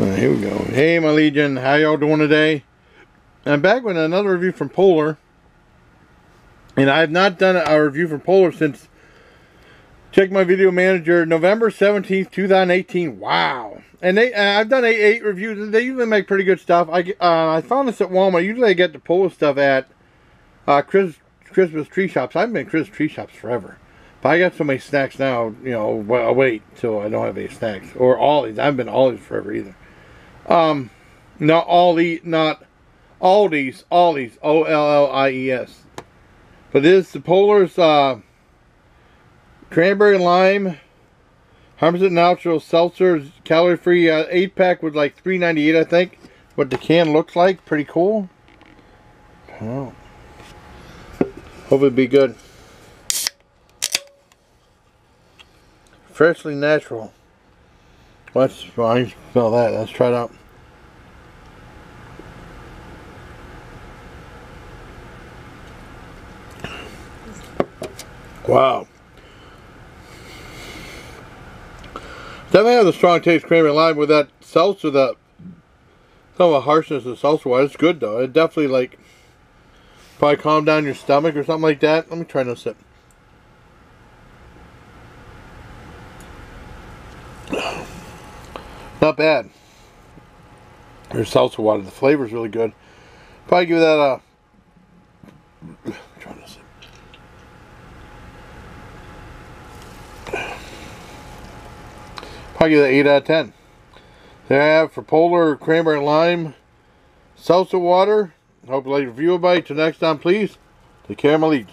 Alright, here we go. Hey, my Legion. How y'all doing today? I'm back with another review from Polar. And I have not done a review from Polar since check my video manager November 17th, 2018. Wow. And they, uh, I've done eight, eight reviews. They usually make pretty good stuff. I, uh, I found this at Walmart. Usually I get the Polar stuff at uh, Chris, Christmas Tree Shops. I've been Christmas Tree Shops forever. But I got so many snacks now, you know, I'll wait till I don't have any snacks. Or Ollie's. I've been Ollie's forever either. Um, not Ollie, not Aldi's, Ollie's, O-L-L-I-E-S. But this, the Polar's, uh, cranberry lime, 100% natural seltzer, calorie free, uh, 8 pack was like 3.98 I think. What the can looks like, pretty cool. Oh. Hope it'd be good. Freshly natural. Let's I smell that. Let's try it out. Wow. Definitely has a strong taste cranberry lime with that seltzer that some of the harshness of seltzer water. It's good though. It definitely like probably calm down your stomach or something like that. Let me try another sip. Not bad. There's seltzer water. The flavor's really good. Probably give that a. Try this. Probably give that 8 out of 10. There I have for Polar Cranberry Lime Seltzer Water. Hope you like the review, everybody. Till next time, please. Take care, my lead.